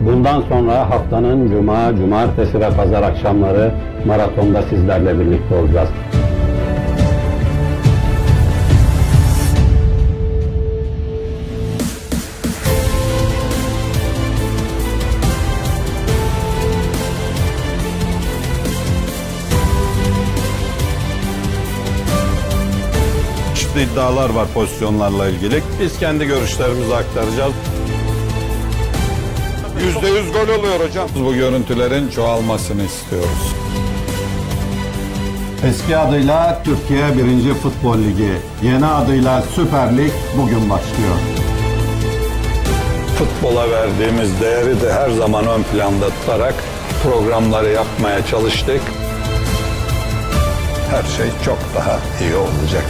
Bundan sonra haftanın cuma, cumartesi ve pazar akşamları maratonda sizlerle birlikte olacağız. İddialar var pozisyonlarla ilgili. Biz kendi görüşlerimizi aktaracağız. Yüzde yüz gol oluyor hocam. Bu görüntülerin çoğalmasını istiyoruz. Eski adıyla Türkiye 1. Futbol Ligi, yeni adıyla Süper Lig bugün başlıyor. Futbola verdiğimiz değeri de her zaman ön planda tutarak programları yapmaya çalıştık. Her şey çok daha iyi olacak.